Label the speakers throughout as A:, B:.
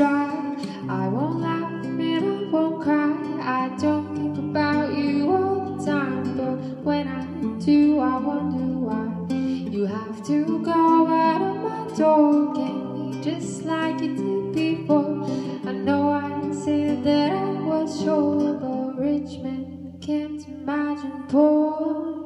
A: I won't laugh and I won't cry. I don't think about you all the time, but when I do, I wonder why you have to go out of my door. again, just like you did before? I know I said that I was sure, but rich men can't imagine poor.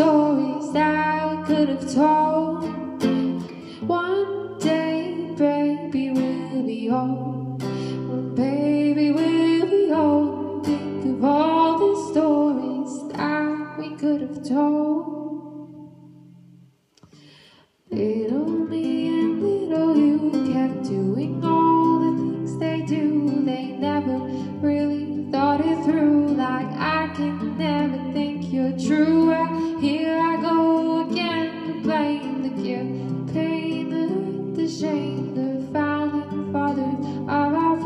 A: Stories that I could have told. One day, baby, we'll be old. Baby, we'll be old think of all the stories that we could have told. Little me and little you kept doing all the things they do. They never really thought it through. you. The shame, the founding of our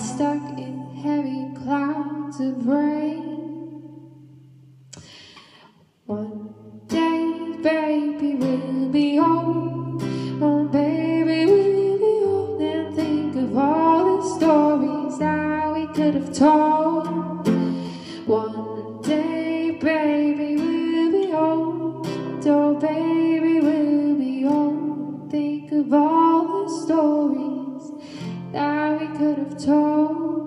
A: stuck in heavy clouds of rain. One day, baby, we'll be old. Oh, baby, we'll be old and think of all the stories that we could have told. One baby will be old. Think of all the stories that we could have told.